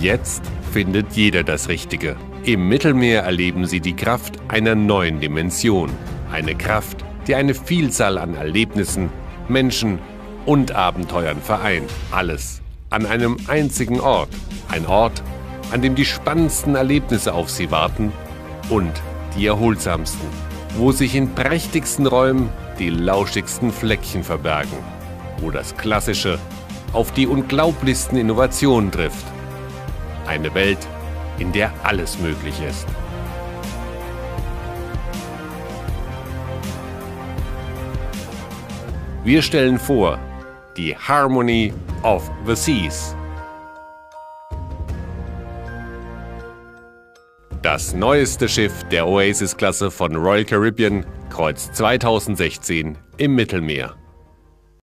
Jetzt findet jeder das Richtige. Im Mittelmeer erleben Sie die Kraft einer neuen Dimension. Eine Kraft, die eine Vielzahl an Erlebnissen, Menschen und Abenteuern vereint. Alles an einem einzigen Ort. Ein Ort, an dem die spannendsten Erlebnisse auf Sie warten und die erholsamsten. Wo sich in prächtigsten Räumen die lauschigsten Fleckchen verbergen. Wo das Klassische auf die unglaublichsten Innovationen trifft. Eine Welt, in der alles möglich ist. Wir stellen vor die Harmony of the Seas. Das neueste Schiff der Oasis-Klasse von Royal Caribbean kreuzt 2016 im Mittelmeer.